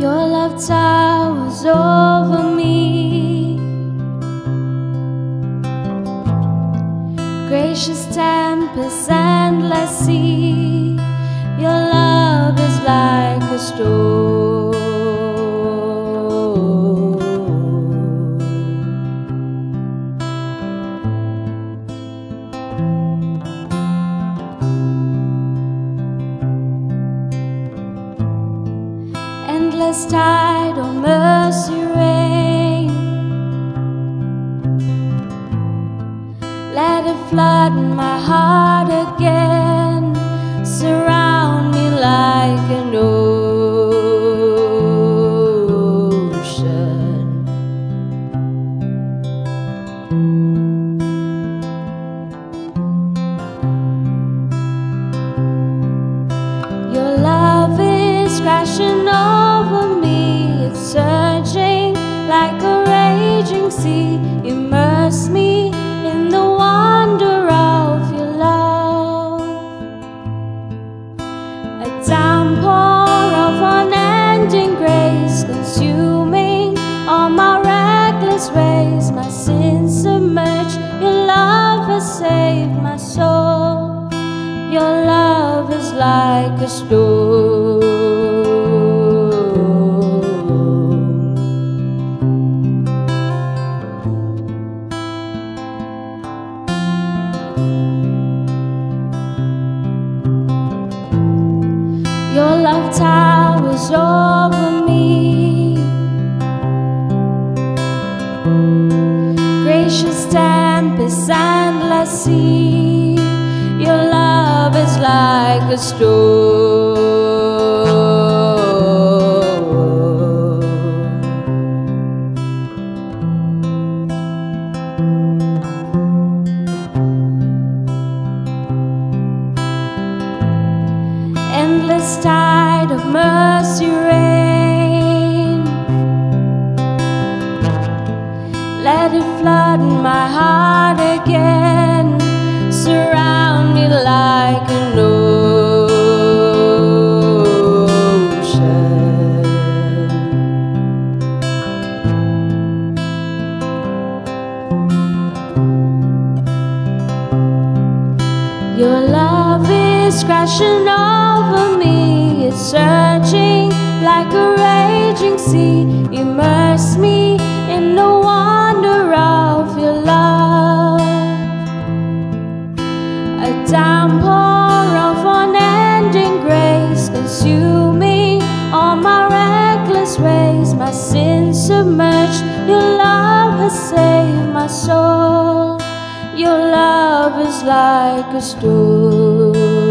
Your love towers over me. Gracious tempest, endless sea. Your love is like a storm. Endless tide of mercy rain. Let it flood my heart again, surround me like an ocean. Your love is crashing over surging like a raging sea. Immerse me in the wonder of your love. A downpour of unending grace, consuming all my reckless ways. My sins submerged, your love has saved my soul. Your love is like a storm. Your love towers over me. Gracious tempest, endless sea. Your love is like a storm. Endless tide of mercy rain. Let it flood my heart again, surround me like an ocean. Your love is crashing over me, it's surging like a raging sea. Immerse me in the wonder of your love. A downpour of unending grace, consuming all my reckless ways. My sins submerged, your love has saved my soul. Your love is like a storm.